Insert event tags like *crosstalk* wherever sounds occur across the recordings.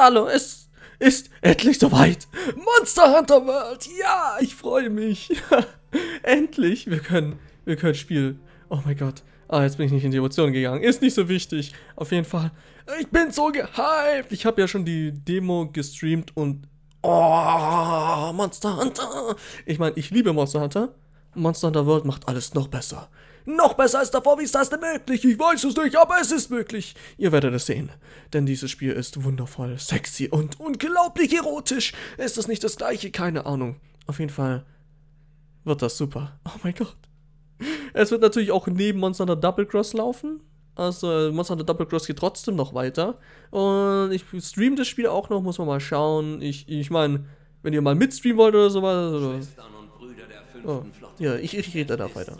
hallo, es ist endlich soweit. Monster Hunter World. Ja, ich freue mich. *laughs* endlich. Wir können, wir können spielen. Oh mein Gott. Ah, jetzt bin ich nicht in die Emotionen gegangen. Ist nicht so wichtig. Auf jeden Fall. Ich bin so gehypt. Ich habe ja schon die Demo gestreamt und... Oh, Monster Hunter. Ich meine, ich liebe Monster Hunter. Monster Hunter World macht alles noch besser. Noch besser als davor, wie ist das denn möglich? Ich weiß es nicht, aber es ist möglich. Ihr werdet es sehen. Denn dieses Spiel ist wundervoll, sexy und unglaublich erotisch. Ist es nicht das gleiche? Keine Ahnung. Auf jeden Fall wird das super. Oh mein Gott. Es wird natürlich auch neben Monster Hunter Double Cross laufen. Also Monster Hunter Double Cross geht trotzdem noch weiter. Und ich stream das Spiel auch noch, muss man mal schauen. Ich, ich meine, wenn ihr mal mitstreamen wollt oder sowas. Oder oh, ja, ich, ich rede da weiter.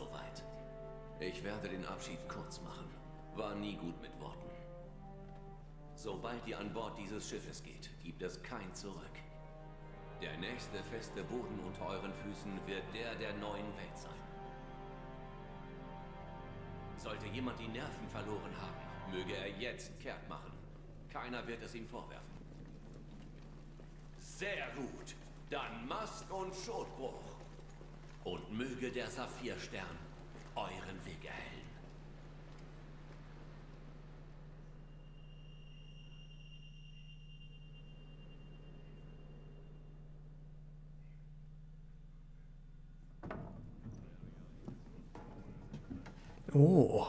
Keiner wird es ihm vorwerfen. Sehr gut. Dann Mast und Schotbruch. Und möge der Saphirstern euren Weg erhellen. Oh.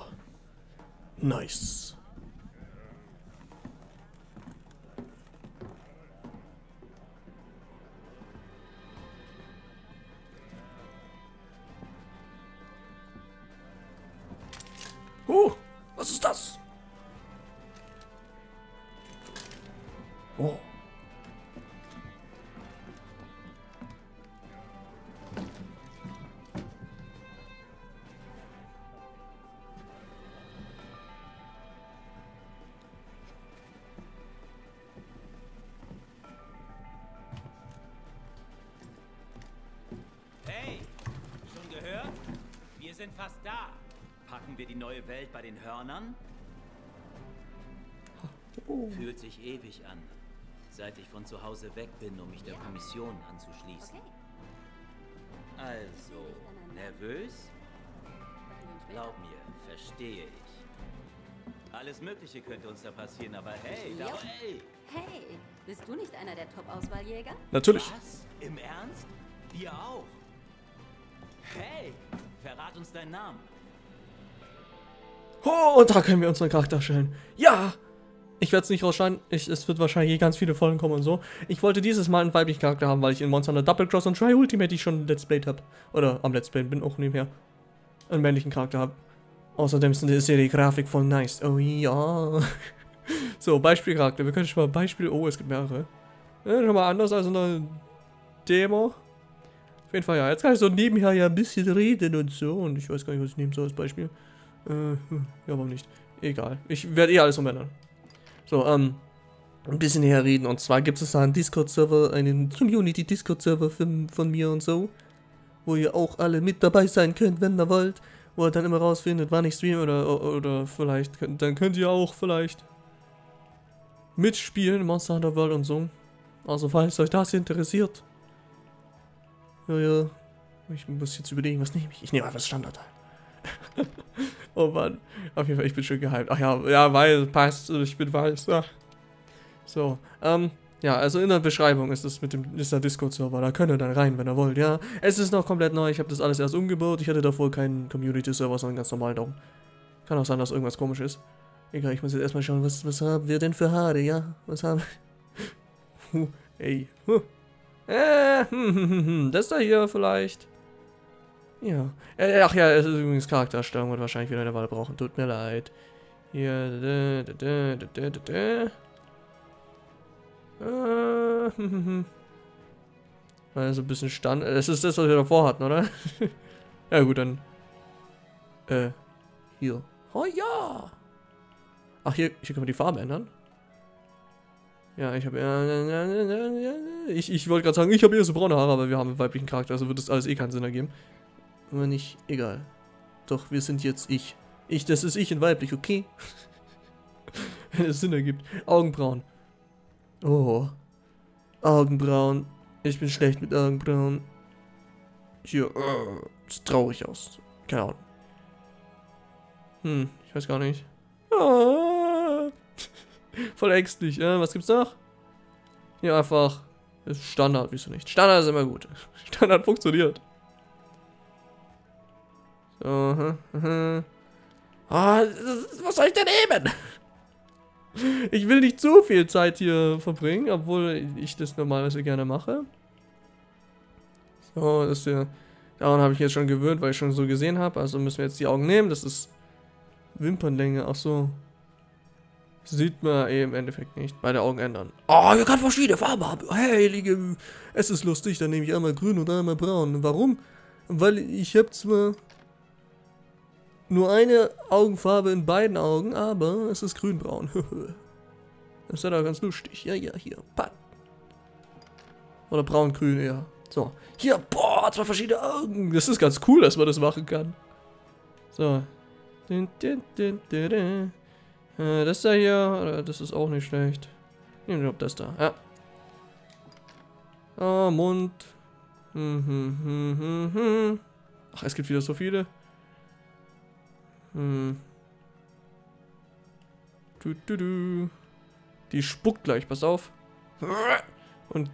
Nice. Fast da. Packen wir die neue Welt bei den Hörnern? Fühlt sich ewig an, seit ich von zu Hause weg bin, um mich der Kommission anzuschließen. Also, nervös? Glaub mir, verstehe ich. Alles Mögliche könnte uns da passieren, aber hey, da, hey! Hey, bist du nicht einer der Top-Auswahljäger? Natürlich. Was? Im Ernst? Wir auch? Hey, verrat uns deinen Namen. Oh, und da können wir unseren Charakter erstellen. Ja! Ich werde es nicht rausschneiden. Ich, es wird wahrscheinlich ganz viele Folgen kommen und so. Ich wollte dieses Mal einen weiblichen Charakter haben, weil ich in Monster Hunter Double Cross und Try Ultimate die ich schon Let's Played habe. Oder am Let's Play bin auch nebenher. Einen männlichen Charakter habe. Außerdem ist ja die Grafik voll nice. Oh ja. *laughs* so, Beispielcharakter. Wir können schon mal Beispiel. Oh, es gibt mehrere. Ja, schon mal anders als in der Demo. Auf jeden Fall, ja. Jetzt kann ich so nebenher ja ein bisschen reden und so. Und ich weiß gar nicht, was ich nehmen soll als Beispiel. Äh, hm, ja, warum nicht? Egal. Ich werde eh alles umändern. So, ähm, ein bisschen näher reden. Und zwar gibt es da einen Discord-Server, einen Community-Discord-Server von, mir und so. Wo ihr auch alle mit dabei sein könnt, wenn ihr wollt. Wo ihr dann immer rausfindet, wann ich streame oder, oder vielleicht, dann könnt ihr auch vielleicht mitspielen Monster Hunter World und so. Also, falls euch das interessiert. Ja, ja. Ich muss jetzt überlegen, was nehme ich? Ich nehme einfach das Standardteil. *laughs* oh Mann. Auf jeden Fall, ich bin schon gehypt. Ach ja, ja, weiß, passt. Ich bin weiß. Ach. So, ähm, ja, also in der Beschreibung ist es mit dem ist der Discord-Server. Da könnt ihr dann rein, wenn ihr wollt, ja. Es ist noch komplett neu. Ich habe das alles erst umgebaut. Ich hatte davor keinen Community-Server, sondern ganz normal darum. Kann auch sein, dass irgendwas komisch ist. Egal, ich muss jetzt erstmal schauen, was, was haben wir denn für Haare, ja? Was haben wir? *laughs* Huh, ey. Huh. Äh, hm, hm, hm. Das da hier vielleicht. Ja. Äh, ach ja, es ist übrigens Charaktererstellung, wird wahrscheinlich wieder eine Wahl brauchen. Tut mir leid. Hier, da, da, da, da, da, da, da. Äh, hm, hm, hm. Also ein bisschen Stand. Es ist das, was wir davor hatten, oder? *laughs* ja gut, dann. Äh, hier. Oh ja! Ach, hier, hier können wir die Farbe ändern. Ja, ich habe ja, ich, ich wollte gerade sagen, ich habe eher so braune Haare, aber wir haben einen weiblichen Charakter, also wird das alles eh keinen Sinn ergeben. Aber nicht, egal. Doch, wir sind jetzt ich. Ich, das ist ich in weiblich, okay? *laughs* Wenn es Sinn ergibt. Augenbrauen. Oh. Augenbrauen. Ich bin schlecht mit Augenbrauen. Hier, äh, sieht traurig aus. Keine Ahnung. Hm, ich weiß gar nicht. Ah. Voll ängstlich, äh, was gibt's noch? Ja, einfach. Ist Standard, wieso nicht? Standard ist immer gut. *laughs* Standard funktioniert. So, hm, hm. Ah, was soll ich denn nehmen? *laughs* Ich will nicht zu viel Zeit hier verbringen, obwohl ich das normalerweise gerne mache. So, das hier, daran habe ich jetzt schon gewöhnt, weil ich schon so gesehen habe. Also müssen wir jetzt die Augen nehmen. Das ist Wimpernlänge. Ach so. Sieht man eh im Endeffekt nicht. Bei der Augen ändern. Oh, wir können verschiedene Farben haben. Heilige. Es ist lustig, dann nehme ich einmal grün und einmal braun. Warum? Weil ich habe zwar nur eine Augenfarbe in beiden Augen, aber es ist grünbraun. *laughs* das ist ja doch ganz lustig. Ja, ja, hier. Pat. Oder braun-grün eher. So. Hier, boah, zwei verschiedene Augen. Das ist ganz cool, dass man das machen kann. So. Äh, das da hier, das ist auch nicht schlecht. Ich glaube das da, ja. Ah, Mund. Hm, hm, hm, hm, hm. Ach, es gibt wieder so viele. Hm. Du, du, du. Die spuckt gleich, pass auf. Und.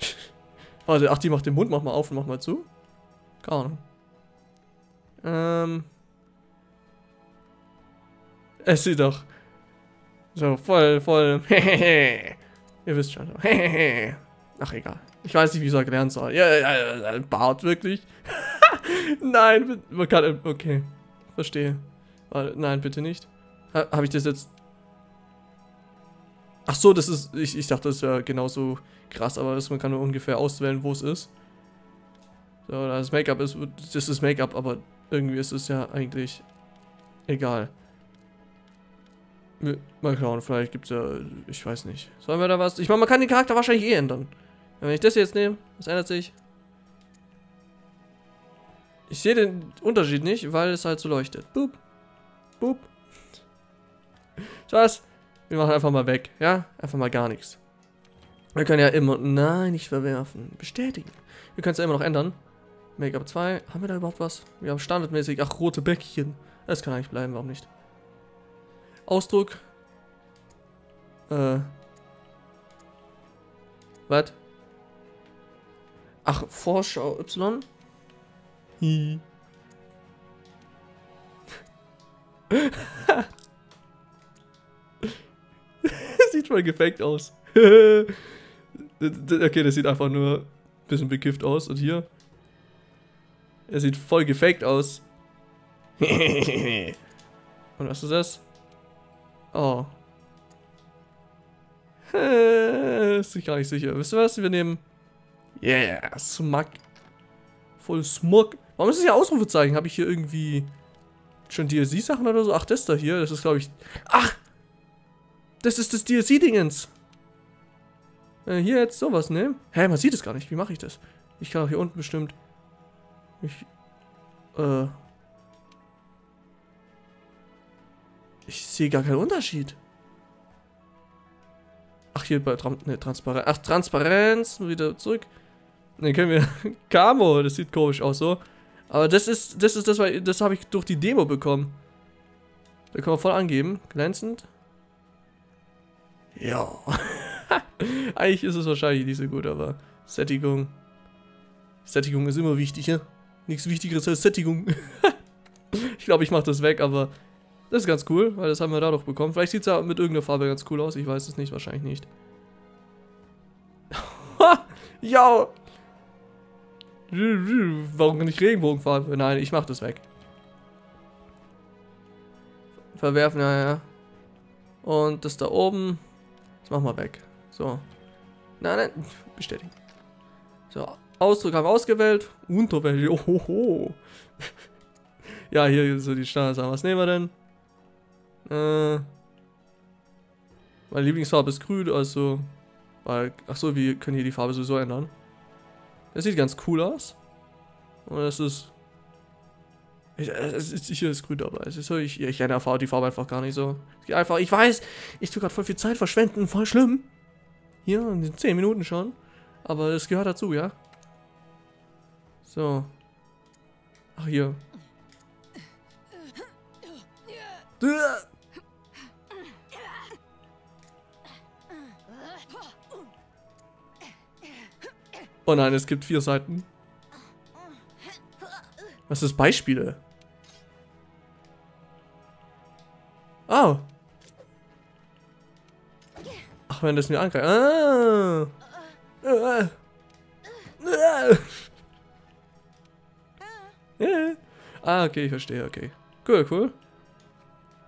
*laughs* Warte, ach, die macht den Mund, mach mal auf und mach mal zu. Keine Ahnung. Ähm. Es sieht doch. So, voll, voll. *laughs* Ihr wisst schon. *laughs* Ach, egal. Ich weiß nicht, wie es erklären soll. Ja, ja, ja, Bart, wirklich? *laughs* Nein, man kann. Okay. Verstehe. Nein, bitte nicht. Habe ich das jetzt... Ach so, das ist... Ich, ich dachte, das wäre genauso krass, aber das, man kann nur ungefähr auswählen, wo es ist. So, das Make-up ist... Das ist Make-up, aber irgendwie ist es ja eigentlich egal. Mal schauen, vielleicht gibt es ja... Ich weiß nicht. Sollen wir da was... Ich meine, man kann den Charakter wahrscheinlich eh ändern. Wenn ich das jetzt nehme, was ändert sich? Ich sehe den Unterschied nicht, weil es halt so leuchtet. Boop. Boop. Was? Wir machen einfach mal weg, ja? Einfach mal gar nichts. Wir können ja immer... Nein, nicht verwerfen. Bestätigen. Wir können es ja immer noch ändern. Make-up 2. Haben wir da überhaupt was? Wir haben standardmäßig... Ach, rote Bäckchen. Das kann eigentlich bleiben, warum nicht? Ausdruck. Äh. Was? Ach, Vorschau Y. *laughs* sieht voll gefaked aus. *laughs* okay, das sieht einfach nur ein bisschen bekifft aus. Und hier? Er sieht voll gefaked aus. *laughs* Und was ist das? Oh. ist ich gar nicht sicher. Wisst ihr was? Wir nehmen... Yeah, Smug. Voll Smug. Warum ist es ja Ausrufezeichen? Habe ich hier irgendwie schon DLC-Sachen oder so? Ach, das da hier. Das ist, glaube ich... Ach! Das ist das DLC-Dingens. Äh, hier jetzt sowas nehmen. Hä, man sieht es gar nicht. Wie mache ich das? Ich kann auch hier unten bestimmt... Ich... Äh... Ich sehe gar keinen Unterschied. Ach, hier bei ne, Transparenz. Ach, Transparenz. Wieder zurück. Dann können wir... *laughs* Camo, das sieht komisch aus so. Aber das ist, das ist das, das habe ich durch die Demo bekommen. Da kann man voll angeben. Glänzend. Ja. *laughs* Eigentlich ist es wahrscheinlich nicht so gut, aber Sättigung. Sättigung ist immer wichtig, ja? Nichts Wichtigeres als Sättigung. *laughs* ich glaube, ich mache das weg, aber das ist ganz cool, weil das haben wir dadurch bekommen. Vielleicht sieht es ja mit irgendeiner Farbe ganz cool aus. Ich weiß es nicht, wahrscheinlich nicht. *laughs* ja, Warum nicht Regenbogenfarbe? Nein, ich mach das weg. Verwerfen, ja, ja. Und das da oben, das machen wir weg. So. Nein, nein, bestätigen. So, Ausdruck haben wir ausgewählt. Unterwelt, *laughs* ohoho. ja, hier so die Standards. Was nehmen wir denn? Äh, meine Lieblingsfarbe ist grün, also... Weil, ach so, wir können hier die Farbe sowieso ändern. Das sieht ganz cool aus. Und das ist... Ich, es ist, hier ist grün dabei. Es ist so, ich, ich kenne die Farbe einfach gar nicht so. Es geht einfach, ich weiß, ich tue gerade voll viel Zeit verschwenden, voll schlimm. Hier, in 10 Minuten schon. Aber es gehört dazu, ja? So. Ach, hier. Oh nein, es gibt vier Seiten. Was ist Beispiele? Oh. Ach, wenn das mir angreift. Ah. Ah. Ah. ah, okay, ich verstehe, okay. Cool, cool.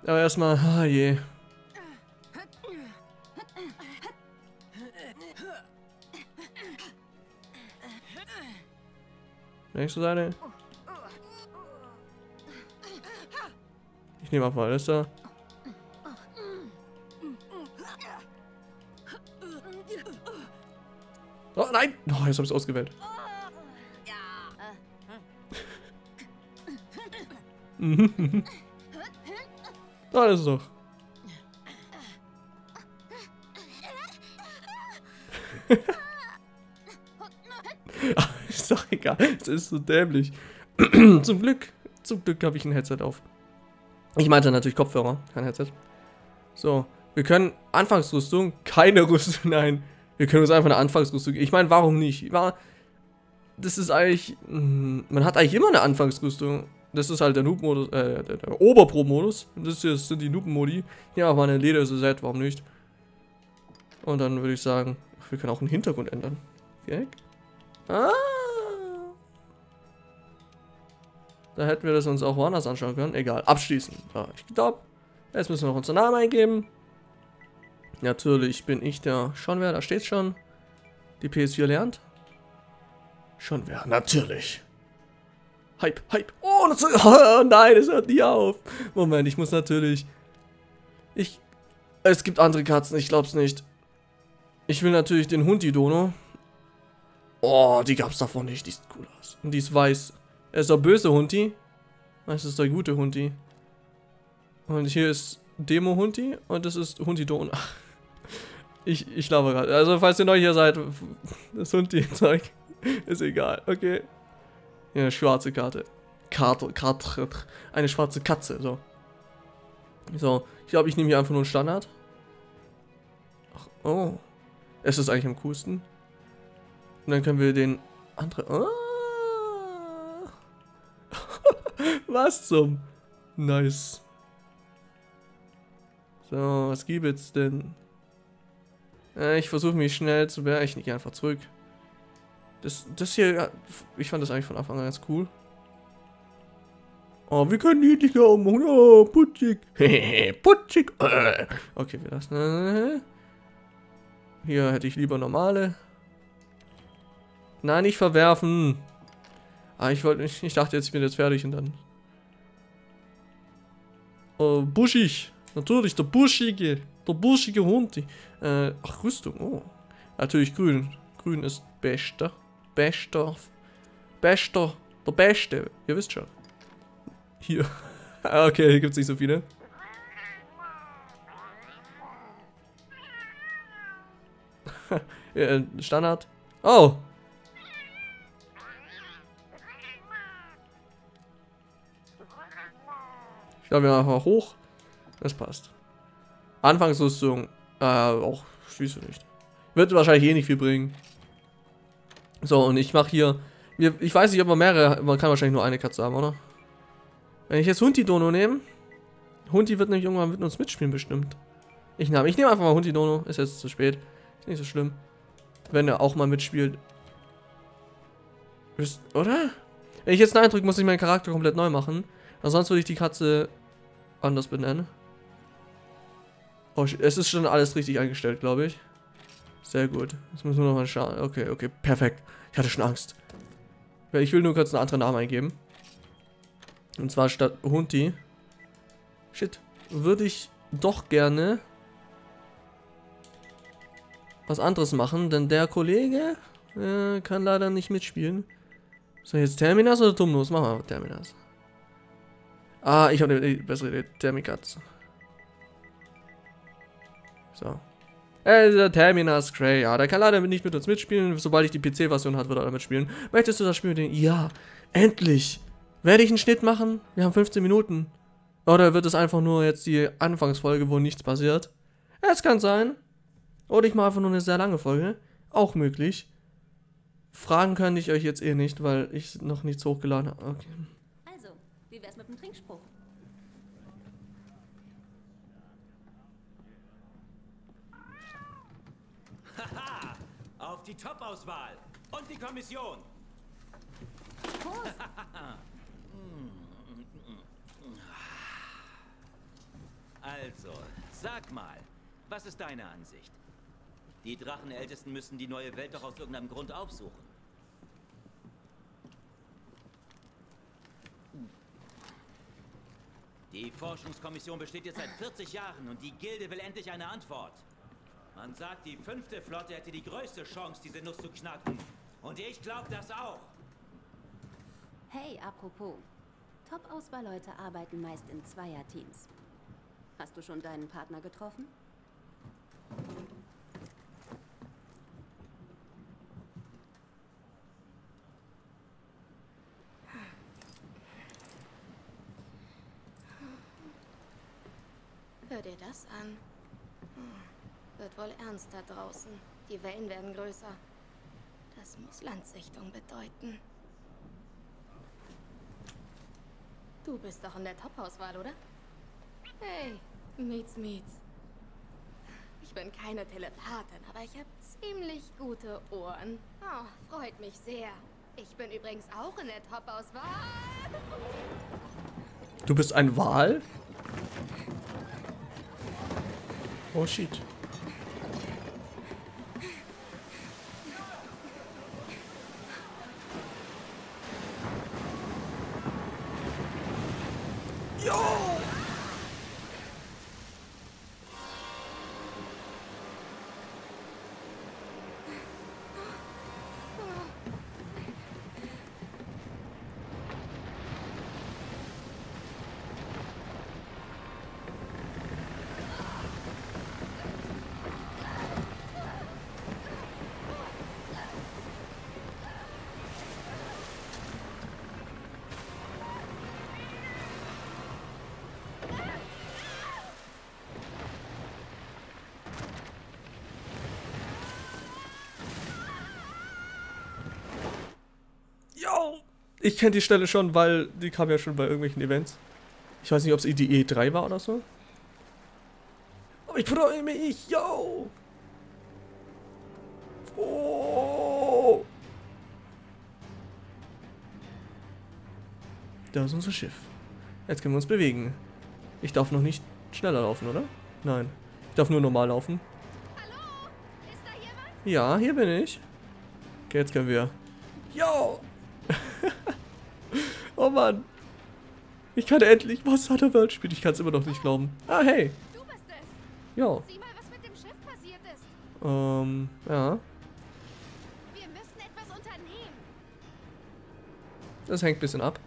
Aber erstmal, ah je. Nächste Seite. Ich nehme einfach alles da. Oh nein! Oh, jetzt habe ich es ausgewählt. *laughs* ah, das ist doch. *laughs* ist doch egal. Es ist so dämlich. *clears throat* zum Glück, zum Glück habe ich ein Headset auf. Ich meinte natürlich Kopfhörer, kein Headset. So, wir können Anfangsrüstung, keine *laughs* Rüstung, nein. Wir können uns einfach eine Anfangsrüstung. Ich meine, warum nicht? Das ist eigentlich. Hm, man hat eigentlich immer eine Anfangsrüstung. Das ist halt der Noob-Modus, äh, der, der Oberpro-Modus. Das hier sind die Noob-Modi. Hier aber eine Lederset, warum nicht? Und dann würde ich sagen, wir können auch den Hintergrund ändern. Ah. Da hätten wir das uns auch woanders anschauen können. Egal, abschließen. Ja, ich glaube, jetzt müssen wir noch unseren Namen eingeben. Natürlich bin ich der schon wer, da steht schon. Die PS4 lernt. Schon wer, natürlich. Hype, Hype. Oh, das, *laughs* oh nein, es hört nie auf. Moment, ich muss natürlich... Ich... Es gibt andere Katzen, ich glaub's nicht. Ich will natürlich den Hundi-Dono. Oh, die gab's davon nicht. Die sieht cool aus. Und die ist weiß. Er ist der böse Hundi. Das ist der gute Hundi. Und hier ist Demo Hundi und das ist Hundi Don. Ich, ich glaube gerade. Also falls ihr neu hier seid, das Hundi-Zeug *laughs* ist egal. Okay. Ja, schwarze Karte. Karte, Karte. Eine schwarze Katze. So. So. Ich glaube, ich nehme hier einfach nur einen Standard. Ach, oh. Es ist eigentlich am coolsten. Und dann können wir den anderen... Oh. Was zum... Nice. So, was gibt es denn? Äh, ich versuche mich schnell zu beherrschen. Ich gehe einfach zurück. Das, das hier, ich fand das eigentlich von Anfang an ganz cool. Oh, wir können niedlicher ummachen. Oh, putzig. putzig. *laughs* *laughs* Okay, wir lassen. Hier hätte ich lieber normale. Nein, nicht verwerfen. Ah, ich wollte nicht. Ich dachte jetzt, ich bin jetzt fertig und dann. Oh, buschig. Natürlich, der buschige. Der buschige Hund. Äh, ach, Rüstung. Oh. Natürlich grün. Grün ist bester. Bester. Bester. Der Beste. Ihr wisst schon. Hier. *laughs* okay, hier gibt es nicht so viele. *laughs* Äh, Standard. Oh. Glaube, wir einfach hoch. Das passt. Anfangsrüstung. Äh, auch schließe nicht. Wird wahrscheinlich eh nicht viel bringen. So, und ich mache hier. Ich weiß nicht, ob man mehrere. Man kann wahrscheinlich nur eine Katze haben, oder? Wenn ich jetzt Hunti-Dono nehme. Hunti wird nämlich irgendwann mit uns mitspielen, bestimmt. Ich nehme ich nehm einfach mal Hunti-Dono. Ist jetzt zu spät. Ist nicht so schlimm. Wenn er auch mal mitspielt. Oder? Wenn ich jetzt einen Eindruck muss ich meinen Charakter komplett neu machen. Sonst würde ich die Katze anders benennen. Oh, es ist schon alles richtig eingestellt, glaube ich. Sehr gut. Jetzt müssen wir nochmal schauen. Okay, okay, perfekt. Ich hatte schon Angst. Ich will nur kurz einen anderen Namen eingeben. Und zwar statt Hunti. Shit. Würde ich doch gerne was anderes machen, denn der Kollege äh, kann leider nicht mitspielen. So, jetzt Terminas oder Tumnus? Machen wir Terminas. Ah, ich habe eine bessere Idee. Termikatz. So. Äh, dieser Terminas Cray, ja, der kann leider nicht mit uns mitspielen. Sobald ich die PC-Version hat, wird er damit spielen. Möchtest du das Spiel mit dem? Ja, endlich. Werde ich einen Schnitt machen? Wir haben 15 Minuten. Oder wird es einfach nur jetzt die Anfangsfolge, wo nichts passiert? Es kann sein. Oder ich mache einfach nur eine sehr lange Folge. Auch möglich. Fragen kann ich euch jetzt eh nicht, weil ich noch nichts hochgeladen habe. Okay. Trinkspruch? Haha! Auf die Top-Auswahl und die Kommission. Prost! *laughs* Also, sag mal, was ist deine Ansicht? Die Drachenältesten müssen die neue Welt doch aus irgendeinem Grund aufsuchen. Die Forschungskommission besteht jetzt seit 40 Jahren und die Gilde will endlich eine Antwort. Man sagt, die fünfte Flotte hätte die größte Chance, diese Nuss zu knacken. Und ich glaube das auch. Hey, apropos. Top-Auswahlleute arbeiten meist in Zweierteams. Hast du schon deinen Partner getroffen? Hör dir das an. Hm, Wird wohl ernst da draußen. Die Wellen werden größer. Das muss Landsichtung bedeuten. Du bist doch in der Top-Auswahl, oder? Hey, Meets Meets. Ich bin keine Telepathin, aber ich habe ziemlich gute Ohren. Oh, freut mich sehr. Ich bin übrigens auch in der Top-Auswahl. Du bist ein Wal? Oh shit. Ich kenne die Stelle schon, weil die kam ja schon bei irgendwelchen Events. Ich weiß nicht, ob es die E3 war oder so. Aber ich freue mich, yo! Oh! Da ist unser Schiff. Jetzt können wir uns bewegen. Ich darf noch nicht schneller laufen, oder? Nein. Ich darf nur normal laufen. Hallo? Ist da jemand? Ja, hier bin ich. Okay, jetzt können wir. Yo! Mann. Ich kann endlich Monster Hunter World spielen. Ich kann es immer noch nicht glauben. Ah, hey. Du bist es. Jo. Sieh mal, was mit dem Schiff passiert ist. Ähm, ja. Wir müssen etwas unternehmen. Das hängt ein bisschen ab.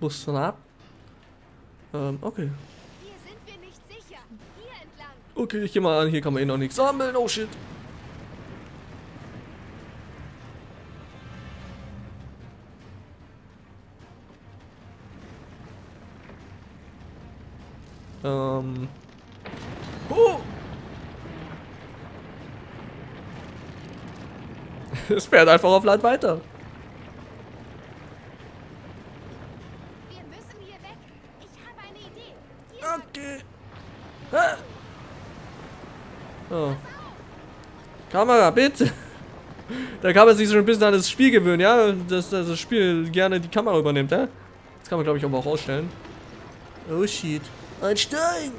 Bisschen ab. Ähm, okay. Hier sind wir nicht sicher. Hier entlang. Okay, ich geh mal an. Hier kann man eh noch nichts sammeln. Oh shit. Ähm. Oh! *laughs* Es fährt einfach auf Land weiter. Wir müssen hier weg. Ich habe eine Idee. Hier Okay. Ah. Oh. Kamera, bitte. Da kann man sich schon ein bisschen an das Spiel gewöhnen, ja? Dass, dass das Spiel gerne die Kamera übernimmt, ja? Das kann man, glaube ich, aber auch ausstellen. Oh shit. Ein Stein!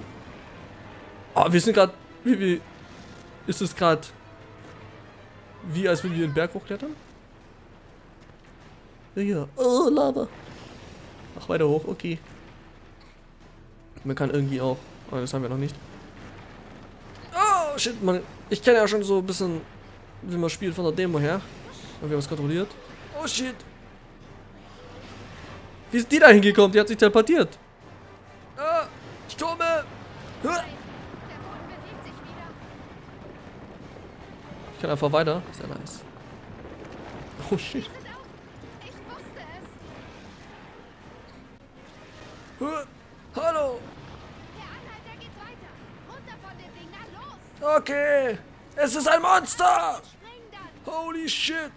Oh, wir sind gerade. Wie, wie. Ist es gerade. Wie als würden wir den Berg hochklettern? Ja, Hier. Oh, Lava. Ach, weiter hoch, okay. Man kann irgendwie auch. Oh, das haben wir noch nicht. Oh, shit, man. Ich kenne ja schon so ein bisschen, wie man spielt von der Demo her. Und wir haben es kontrolliert. Oh, shit. Wie ist die da hingekommen? Die hat sich teleportiert. Ich kann einfach weiter. Sehr nice. Oh shit. Hallo! Okay! Es ist ein Monster! Holy shit!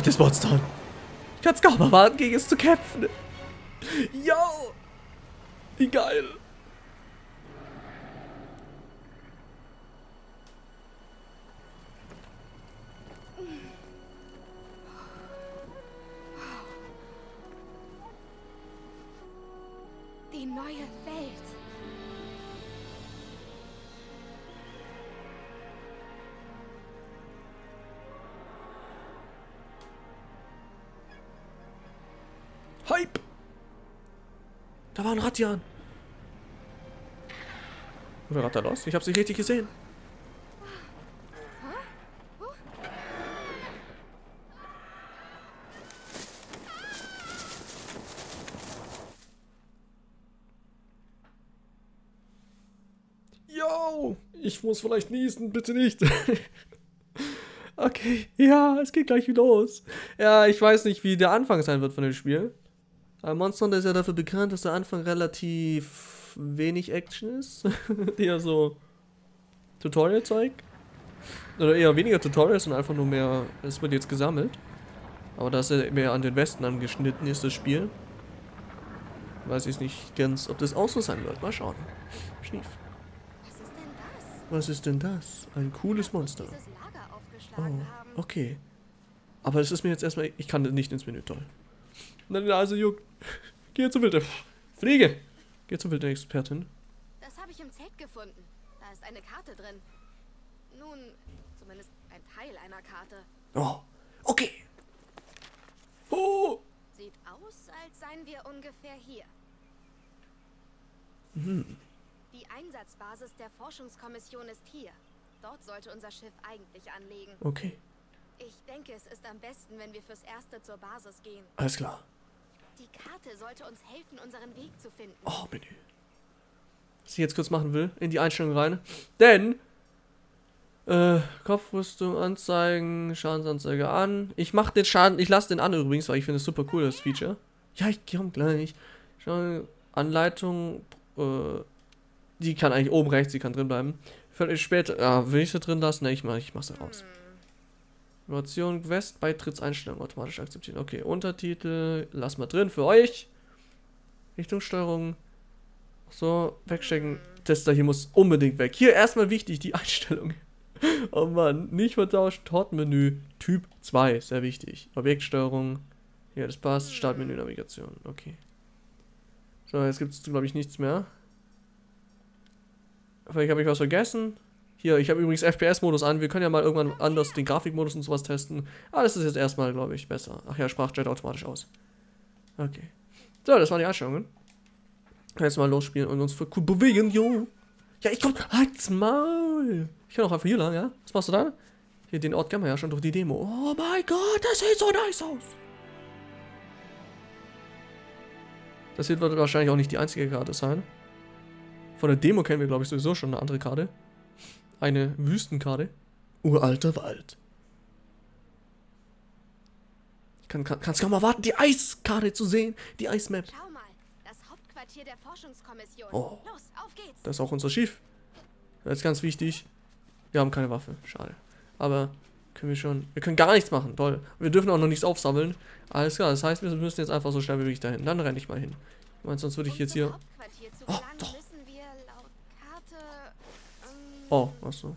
Das Monster. Ich kann es kaum erwarten, gegen es zu kämpfen. Yo! Wie geil! Ratian. Oder hat er los? Ich hab's nicht richtig gesehen. Yo! Ich muss vielleicht niesen, bitte nicht. *laughs* okay, ja, es geht gleich los. Ja, ich weiß nicht, wie der Anfang sein wird von dem Spiel. Aber Monster Hunter ist ja dafür bekannt, dass der Anfang relativ wenig Action ist. *laughs* eher so Tutorial-Zeug. Oder eher weniger Tutorials und einfach nur mehr, es wird jetzt gesammelt. Aber dass er mehr an den Westen angeschnitten ist, das Spiel. Weiß ich nicht ganz, ob das auch so sein wird. Mal schauen. Schnief. Was ist denn das? Was ist denn das? Ein cooles Monster. Oh, okay. Aber es ist mir jetzt erstmal, ich kann nicht ins Menü toll. Meine Nase juckt. Geh zur wilde. Fliege. Geh zur wilde Expertin. Das habe ich im Zelt gefunden. Da ist eine Karte drin. Nun, zumindest ein Teil einer Karte. Oh, okay. Oh, Sieht aus, als seien wir ungefähr hier. Mhm. Die Einsatzbasis der Forschungskommission ist hier. Dort sollte unser Schiff eigentlich anlegen. okay. Ich denke, es ist am besten, wenn wir fürs Erste zur Basis gehen. Alles klar. Die Karte sollte uns helfen, unseren Weg zu finden. Oh, Menü. Was ich jetzt kurz machen will, in die Einstellung rein. Denn, äh, Kopfrüstung anzeigen, Schadensanzeige an. Ich mach den Schaden, ich lasse den an übrigens, weil ich finde es super cool, das Feature. Ja, ich komm gleich. Schau, Anleitung, äh, die kann eigentlich oben rechts, die kann drin bleiben. Völlig später, ja, will ich sie drin lassen? Ne, ich mach, ich mach sie raus. Innovation, Quest, Beitrittseinstellung automatisch akzeptieren. Okay, Untertitel, lass mal drin für euch. Richtungssteuerung. So, wegstecken. Tester hier muss unbedingt weg. Hier erstmal wichtig, die Einstellung. *laughs* Oh Mann, nicht vertauscht. Tortenmenü, Typ 2, sehr wichtig. Objektsteuerung. Ja, das passt. Startmenü, Navigation. Okay. So, jetzt gibt es, glaube ich, nichts mehr. Vielleicht habe ich was vergessen. Hier, ich habe übrigens FPS-Modus an. Wir können ja mal irgendwann anders den Grafikmodus und sowas testen. Aber das ist jetzt erstmal, glaube ich, besser. Ach ja, Sprachchat automatisch aus. Okay. So, das waren die Einstellungen. Jetzt mal losspielen und uns für cool bewegen, jo. Ja, ich komm. Halt's Maul. Ich kann auch einfach hier lang, ja? Was machst du da? Hier, den Ort kennen wir ja schon durch die Demo. Oh mein Gott, das sieht so nice aus. Das hier wird wahrscheinlich auch nicht die einzige Karte sein. Von der Demo kennen wir, glaube ich, sowieso schon eine andere Karte. Eine Wüstenkarte. Uralter Wald. Ich kann, kann, kann's kaum erwarten, die Eiskarte zu sehen. Die Eismap. Schau mal, das Hauptquartier der Forschungskommission. Oh. Los, auf geht's. Das ist auch unser Schiff. Das ist ganz wichtig. Wir haben keine Waffe. Schade. Aber können wir schon. Wir können gar nichts machen. Toll. Wir dürfen auch noch nichts aufsammeln. Alles klar. Das heißt, wir müssen jetzt einfach so schnell wie möglich dahin. Dann renne ich mal hin. Ich meine, sonst würde ich jetzt hier. Oh, doch. müssen wir laut Karte. Ähm, Oh, ach so.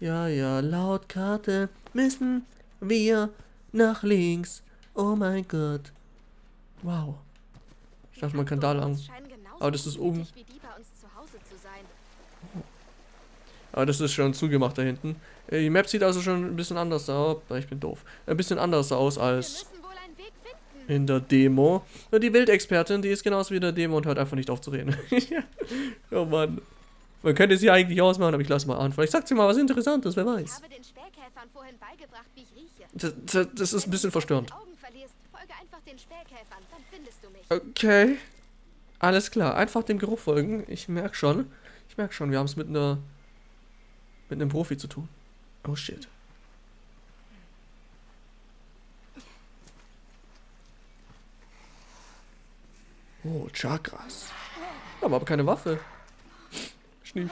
Ja, ja, laut Karte müssen wir nach links. Oh mein Gott. Wow. Ich dachte, man kann da lang. Aber das ist oben. sein. Aber das ist schon zugemacht da hinten. Äh, Die Map sieht also schon ein bisschen anders aus. Ich bin doof. Ein bisschen anders aus als in der Demo. Die Wildexpertin, die ist genauso wie in der Demo und hört einfach nicht auf zu reden. *laughs* oh Mann. Man könnte sie eigentlich ausmachen, aber ich lasse mal an. Vielleicht sagt sie mal was Interessantes, wer weiß. Das, das, das ist ein bisschen verstörend. Okay. Alles klar. Einfach dem Geruch folgen. Ich merke schon. Ich merke schon, wir haben es mit einer. mit einem Profi zu tun. Oh shit. Oh, Chakras. Aber, aber keine Waffe. Schnief.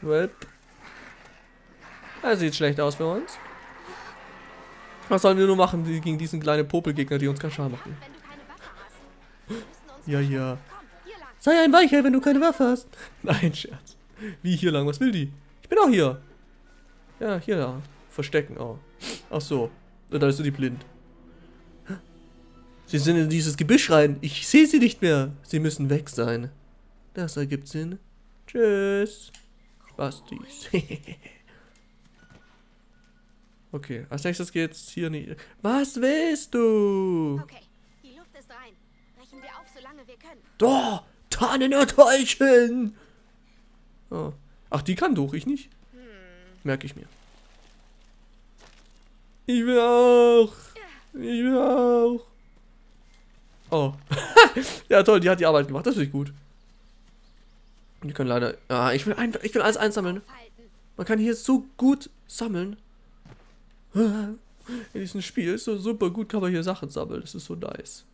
Welp. Er sieht schlecht aus für uns. Was sollen wir nur machen gegen diesen kleinen Popelgegner, die uns Kaschar machen? Wenn du keine Waffe hast. Wir müssen uns Ja, ja. Sei ein Weichei, wenn du keine Waffe hast. Nein, Scherz. Wie hier lang? Was will die? Ich bin auch hier. Ja, hier lang. Verstecken. Oh. Ach so. Da ist sie blind. Sie sind in dieses Gebüsch rein. Ich sehe sie nicht mehr. Sie müssen weg sein. Das ergibt Sinn. Tschüss. Spastis. *laughs* okay, als nächstes geht's hier nicht. Was willst du? Okay, die Luft ist rein. Brechen wir auf, solange wir können. Oh, Tannenerdäulchen! Oh. Ach, die kann durch, ich nicht. Merke ich mir. Ich will auch. Ich will auch. Oh. *laughs* ja, toll, die hat die Arbeit gemacht. Das finde ich gut. Die können leider. Ah, ich will einfach. Ich will alles einsammeln. Man kann hier so gut sammeln. *laughs* In diesem Spiel ist so super gut, kann man hier Sachen sammeln. Das ist so nice.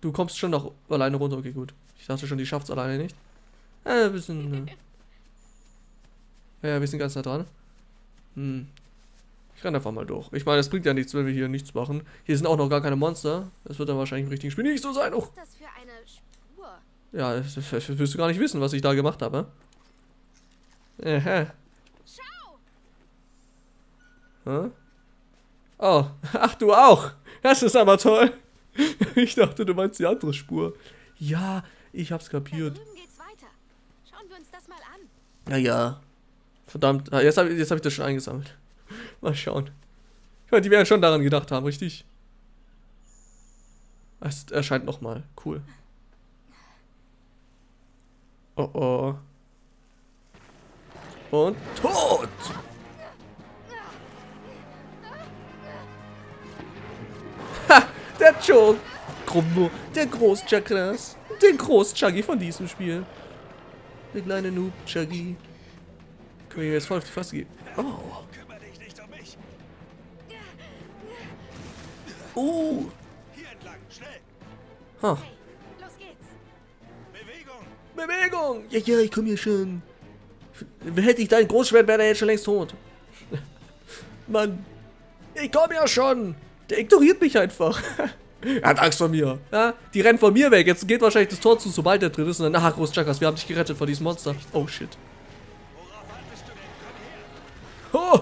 Du kommst schon noch alleine runter, okay, gut. Ich dachte schon, die schafft's alleine nicht. Äh, ein bisschen. *laughs* Ja, wir sind ganz nah dran. Hm. Ich renne einfach mal durch. Ich meine, es bringt ja nichts, wenn wir hier nichts machen. Hier sind auch noch gar keine Monster. Das wird dann wahrscheinlich im richtigen Spiel nicht so sein. Oh. Was ist das für eine Spur? Ja, das, das, das wirst du gar nicht wissen, was ich da gemacht habe. Ähä. Hä? Oh, ach du auch. Das ist aber toll. *laughs* Ich dachte, du meinst die andere Spur. Ja, ich hab's Da kapiert. drüben geht's weiter. Schauen wir uns das mal an. Naja. Verdammt, ah, jetzt habe jetzt hab ich das schon eingesammelt. *laughs* Mal schauen. Ich meine, die werden schon daran gedacht haben, richtig? Es erscheint nochmal. Cool. Oh oh. Und tot! *laughs* Ha! Der Joe! Grumbo, der Groß-Chakras. Der Groß-Chuggy von diesem Spiel. Der kleine Noob-Chuggy. Können wir ihm jetzt voll auf die Fresse geben. Oh. Kümmere dich nicht um mich. Uh. Hier entlang, schnell. Ha. Hey, los geht's. Bewegung. Bewegung! Ja, ja, ich komme hier schon. Hätte ich dein Großschwert, wäre er jetzt schon längst tot. *laughs* Mann. Ich komme ja schon. Der ignoriert mich einfach. *laughs* er hat Angst vor mir. Ja, die rennen von mir weg. Jetzt geht wahrscheinlich das Tor zu, sobald er drin ist. Und dann, aha, Großchakras, wir haben dich gerettet vor diesem Monster. Oh, shit. Oh!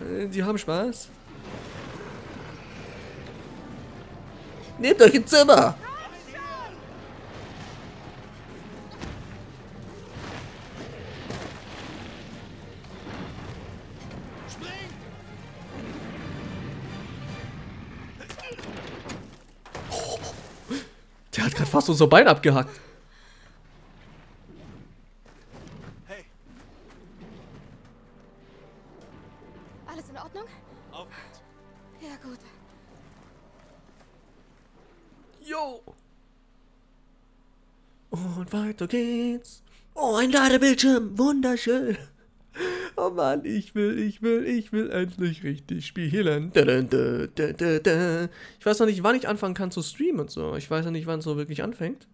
Die haben Spaß. Nehmt euch ein Zimmer! Der hat gerade fast unser Bein abgehackt. Weiter geht's. Oh, ein Ladebildschirm. Wunderschön. Oh Mann, ich will, ich will, ich will endlich richtig spielen. Ich weiß noch nicht, wann ich anfangen kann zu streamen und so. Ich weiß noch nicht, wann es so wirklich anfängt.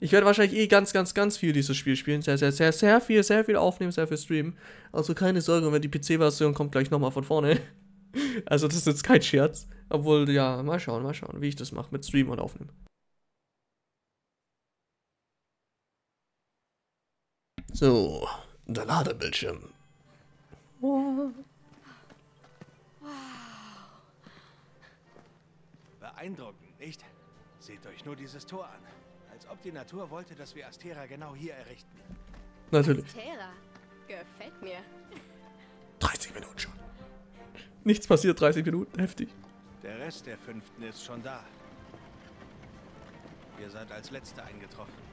Ich werde wahrscheinlich eh ganz, ganz, ganz viel dieses Spiel spielen. Sehr, sehr, sehr, sehr viel, sehr viel aufnehmen, sehr viel streamen. Also keine Sorge, wenn die PC-Version kommt gleich nochmal von vorne. *laughs* Also das ist jetzt kein Scherz. Obwohl, ja, mal schauen, mal schauen, wie ich das mache mit Streamen und Aufnehmen. So, der Ladebildschirm. Wow. Beeindruckend, nicht? Seht euch nur dieses Tor an. Als ob die Natur wollte, dass wir Astera genau hier errichten. Natürlich. Astera. Gefällt mir. 30 Minuten schon. Nichts passiert, 30 Minuten. Heftig. Der Rest der Fünften ist schon da. Ihr seid als Letzte eingetroffen.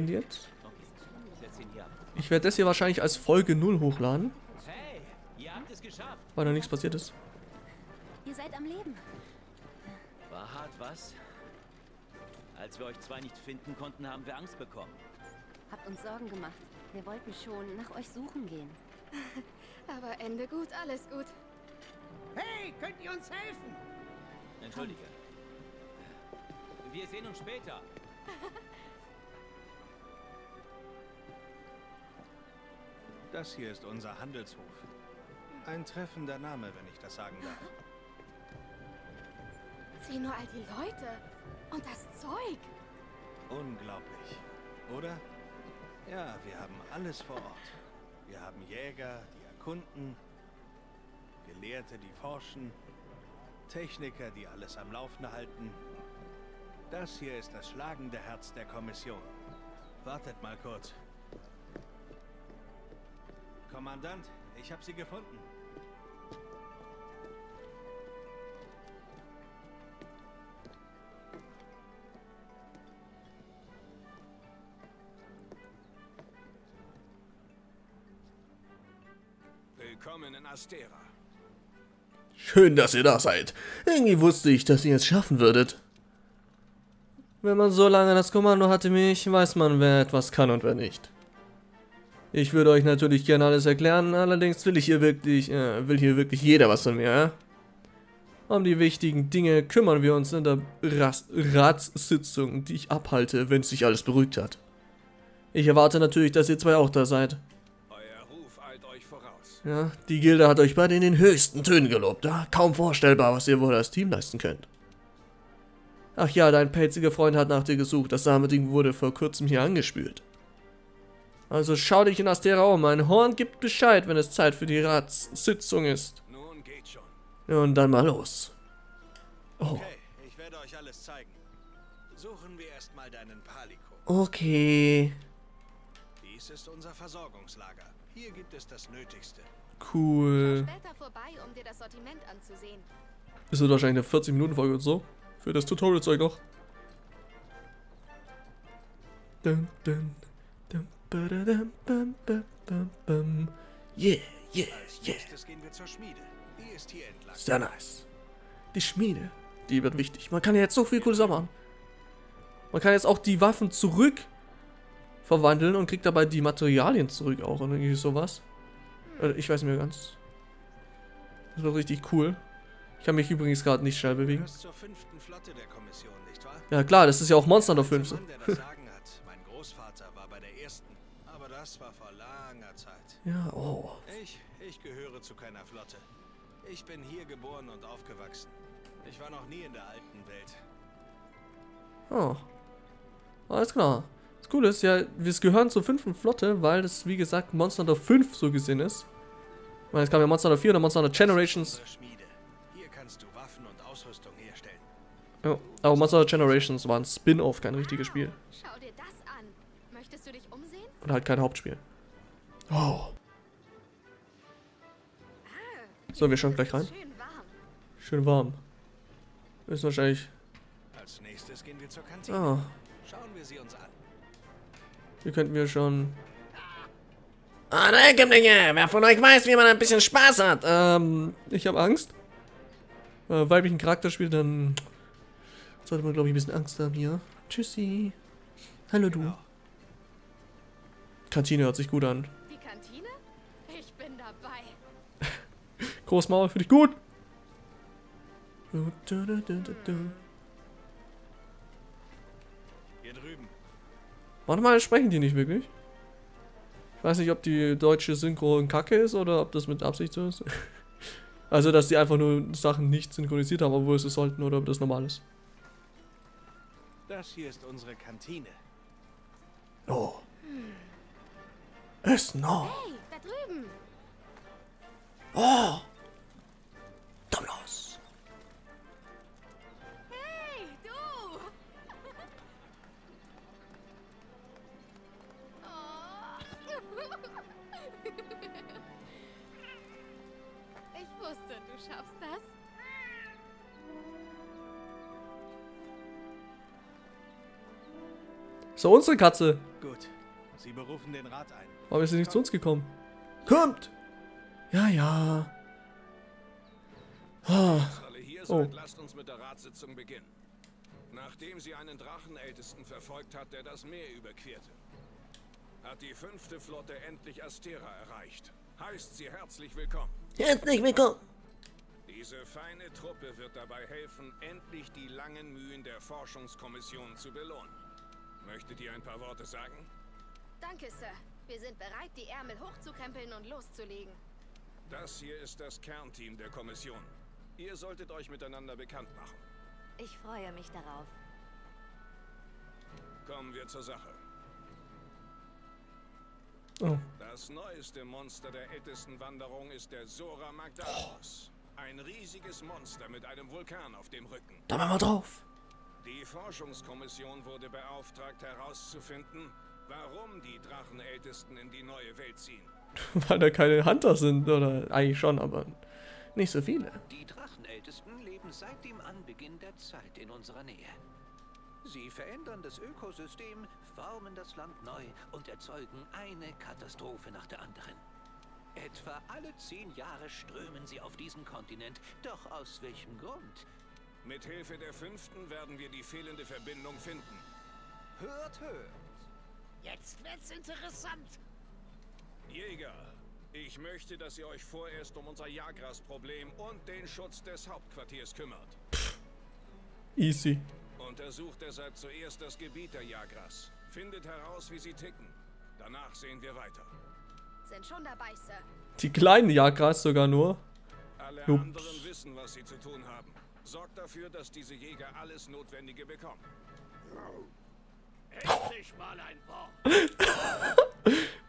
Die jetzt? Ich werde das hier wahrscheinlich als Folge 0 hochladen, Hey, ihr habt es geschafft. weil da nichts passiert ist. Ihr seid am Leben. War hart, was? Als wir euch zwei nicht finden konnten, haben wir Angst bekommen. Habt uns Sorgen gemacht. Wir wollten schon nach euch suchen gehen. *laughs* Aber Ende gut, alles gut. Hey, könnt ihr uns helfen? Entschuldige. Wir sehen uns später. *laughs* Das hier ist unser Handelshof. Ein treffender Name, wenn ich das sagen darf. Sieh nur all die Leute. Und das Zeug. Unglaublich, oder? Ja, wir haben alles vor Ort. Wir haben Jäger, die erkunden, Gelehrte, die forschen, Techniker, die alles am Laufen halten. Das hier ist das schlagende Herz der Kommission. Wartet mal kurz. Kommandant, ich habe sie gefunden. Willkommen in Astera. Schön, dass ihr da seid. Irgendwie wusste ich, dass ihr es schaffen würdet. Wenn man so lange das Kommando hatte wie ich, weiß man, wer etwas kann und wer nicht. Ich würde euch natürlich gerne alles erklären, allerdings will ich hier wirklich, äh, will hier wirklich jeder was von mir, ja? Um die wichtigen Dinge kümmern wir uns in der Rast Ratssitzung, die ich abhalte, wenn sich alles beruhigt hat. Ich erwarte natürlich, dass ihr zwei auch da seid. Euer Ruf eilt euch voraus. Ja, die Gilde hat euch beide in den höchsten Tönen gelobt. Ja? Kaum vorstellbar, was ihr wohl als Team leisten könnt. Ach ja, dein pelziger Freund hat nach dir gesucht. Das arme Ding wurde vor kurzem hier angespült. Also schau dich in Astera um. Mein Horn gibt Bescheid, wenn es Zeit für die Ratssitzung ist. Nun geht schon. Und dann mal los. Oh, Okay, ich werde euch alles zeigen. Suchen wir erstmal deinen Paliko. okay. Dies ist unser Versorgungslager. Hier gibt es das Nötigste. Cool. Später vorbei, um dir das Sortiment anzusehen. Das wird wahrscheinlich eine 40-Minuten-Folge und so. Für das Tutorial-Zeug noch. Dun, dun, Yeah, yeah, yeah. Sehr nice. Die Schmiede, die wird wichtig. Man kann ja jetzt so viel cooles machen. Man kann jetzt auch die Waffen zurück verwandeln und kriegt dabei die Materialien zurück auch und irgendwie sowas. Äh, Ich weiß nicht mehr ganz. Das wird richtig cool. Ich kann mich übrigens gerade nicht schnell bewegen. der? Ja klar, das ist ja auch Monster Hunter 5. das war vor langer Zeit. Ja, oh. Ich, ich gehöre zu keiner Flotte. Ich bin hier geboren und aufgewachsen. Ich war noch nie in der alten Welt. Oh. Alles klar. Das Coole ist ja, wir gehören zur fünften Flotte, weil das, wie gesagt, Monster Hunter 5 so gesehen ist. Ich meine, es gab ja Monster Hunter 4 oder Monster Hunter Generations. Hier kannst du Waffen und Ausrüstung herstellen. Ja, aber Monster Hunter Generations war ein Spin-off, kein richtiges Spiel. Schau Und halt kein Hauptspiel. Oh. Sollen wir schon gleich rein? Schön warm. Ist wahrscheinlich. Als nächstes gehen wir zur Kantine. Ah, Schauen wir sie uns an. hier könnten wir schon. Ah, nein, Kömmlinge, wer von euch weiß, wie man ein bisschen Spaß hat? Ähm, ich habe Angst. Äh, weil ich einen Charakter spiele, dann sollte man, glaube ich, ein bisschen Angst haben hier. Tschüssi. Hallo du. Kantine hört sich gut an. Die Kantine? Ich bin dabei. *laughs* Großmaul, finde ich gut. Hier drüben. Warte mal, sprechen die nicht wirklich? Ich weiß nicht, ob die deutsche Synchro ein Kacke ist oder ob das mit Absicht so ist. *laughs* Also, dass die einfach nur Sachen nicht synchronisiert haben, obwohl sie es sollten oder ob das normal ist. Das hier ist unsere Kantine. Oh. Es noch. Hey, da drüben. Oh. Domnos. Hey, du. Ich wusste, du schaffst das. So, unsere Katze. Gut. Warum ist sie nicht zu uns gekommen? Kommt! Ja, ja. Ah. Alle hier Oh. lasst uns mit der Ratssitzung beginnen. Nachdem sie einen Drachenältesten verfolgt hat, der das Meer überquerte, hat die fünfte Flotte endlich Astera erreicht. Heißt sie herzlich willkommen. Herzlich willkommen. Diese feine Truppe wird dabei helfen, endlich die langen Mühen der Forschungskommission zu belohnen. Möchtet ihr ein paar Worte sagen? Danke, Sir. Wir sind bereit, die Ärmel hochzukrempeln und loszulegen. Das hier ist das Kernteam der Kommission. Ihr solltet euch miteinander bekannt machen. Ich freue mich darauf. Kommen wir zur Sache. Oh. Das neueste Monster der ältesten Wanderung ist der Sora Magdaros. Ein riesiges Monster mit einem Vulkan auf dem Rücken. Da machen wir drauf. Die Forschungskommission wurde beauftragt herauszufinden, warum die Drachenältesten in die neue Welt ziehen. *laughs* Weil da keine Hunter sind. Oder eigentlich schon, aber nicht so viele. Die Drachenältesten leben seit dem Anbeginn der Zeit in unserer Nähe. Sie verändern das Ökosystem, formen das Land neu und erzeugen eine Katastrophe nach der anderen. Etwa alle zehn Jahre strömen sie auf diesen Kontinent. Doch aus welchem Grund? Mit Hilfe der fünften werden wir die fehlende Verbindung finden. Hört, hört. Jetzt wird's interessant. Jäger, ich möchte, dass ihr euch vorerst um unser Jagras-Problem und den Schutz des Hauptquartiers kümmert. Easy. Untersucht deshalb zuerst das Gebiet der Jagras. Findet heraus, wie sie ticken. Danach sehen wir weiter. Sind schon dabei, Sir. Die kleinen Jagras sogar nur. Alle Ups. anderen wissen, was sie zu tun haben. Sorgt dafür, dass diese Jäger alles Notwendige bekommen.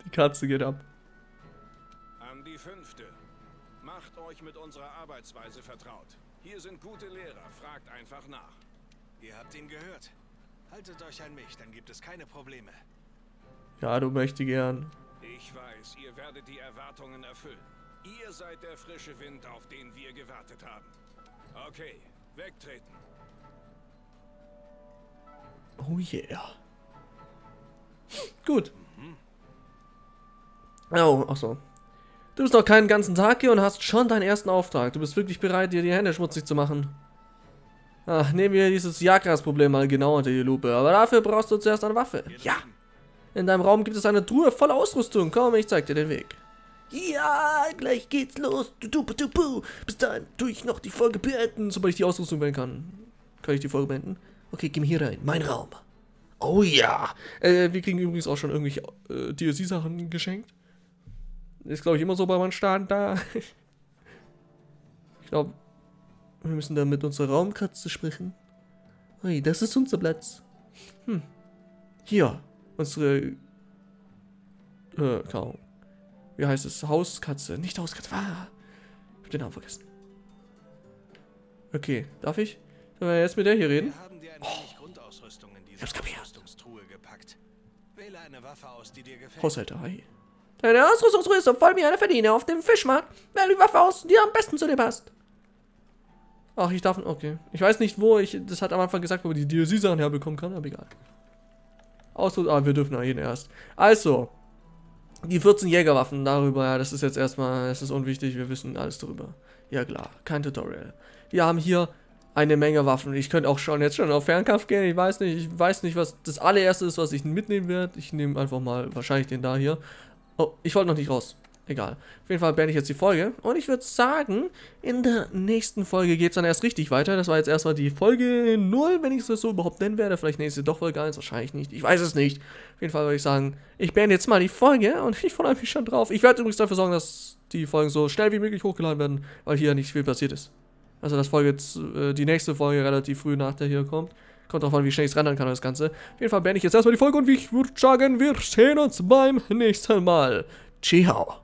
Die Katze geht ab. An die fünfte. Macht euch mit unserer Arbeitsweise vertraut. Hier sind gute Lehrer, fragt einfach nach. Ihr habt ihn gehört. Haltet euch an mich, dann gibt es keine Probleme. Ja, du möchtest gern. Ich weiß, ihr werdet die Erwartungen erfüllen. Ihr seid der frische Wind, auf den wir gewartet haben. Okay, wegtreten. Oh yeah. Gut. Oh, ach so. Du bist noch keinen ganzen Tag hier und hast schon deinen ersten Auftrag. Du bist wirklich bereit, dir die Hände schmutzig zu machen. Ach, nehmen wir dieses Jagras-Problem mal genau unter die Lupe. Aber dafür brauchst du zuerst eine Waffe. Ja. In deinem Raum gibt es eine Truhe voller Ausrüstung. Komm, ich zeig dir den Weg. Ja, gleich geht's los. Du, du, du, du. Bis dahin tue ich noch die Folge beenden, sobald ich die Ausrüstung wählen kann. Kann ich die Folge beenden? Okay, geh mir hier rein. Mein Raum. Oh ja. Äh, wir kriegen übrigens auch schon irgendwelche äh, DLC-Sachen geschenkt. Ist, glaube ich, immer so bei meinem Start da. *laughs* ich glaube, wir müssen da mit unserer Raumkatze sprechen. Hey, das ist unser Platz. Hm. Hier, unsere. Äh, keine Ahnung. Wie heißt es? Hauskatze. Nicht Hauskatze. Ah, ich hab den Namen vergessen. Okay, darf ich? Sollen wir jetzt mit der hier reden? In diese hab's kapiert. Gepackt. Wähle eine Waffe aus, die dir gefällt. Haushälter, hi. Deine so voll wie eine Verdiene auf dem Fischmarkt. Wähle die Waffe aus, die am besten zu dir passt. Ach, ich darf. Okay. Ich weiß nicht, wo ich. Das hat am Anfang gesagt, wo man die DLC-Sachen herbekommen kann, aber egal. Ausrüstung. Ah, wir dürfen jeden erst. Also. Die 14 Jägerwaffen darüber, ja, das ist jetzt erstmal, das ist unwichtig, wir wissen alles darüber. Ja klar, kein Tutorial. Wir haben hier eine Menge Waffen. Ich könnte auch schon jetzt schon auf Fernkampf gehen, ich weiß nicht, ich weiß nicht, was das allererste ist, was ich mitnehmen werde. Ich nehme einfach mal wahrscheinlich den da hier. Oh, ich wollte noch nicht raus. Egal. Auf jeden Fall beende ich jetzt die Folge. Und ich würde sagen, in der nächsten Folge geht es dann erst richtig weiter. Das war jetzt erstmal die Folge 0, wenn ich es so überhaupt nennen werde. Vielleicht nächste doch Folge 1, wahrscheinlich nicht. Ich weiß es nicht. Auf jeden Fall würde ich sagen, ich beende jetzt mal die Folge und *laughs* ich freue mich schon drauf. Ich werde übrigens dafür sorgen, dass die Folgen so schnell wie möglich hochgeladen werden, weil hier nicht viel passiert ist. Also, dass Folge jetzt, äh, die nächste Folge relativ früh nach der hier kommt. Kommt drauf an, wie schnell ich es rendern kann, das Ganze. Auf jeden Fall beende ich jetzt erstmal die Folge und ich würde sagen, wir sehen uns beim nächsten Mal. Ciao.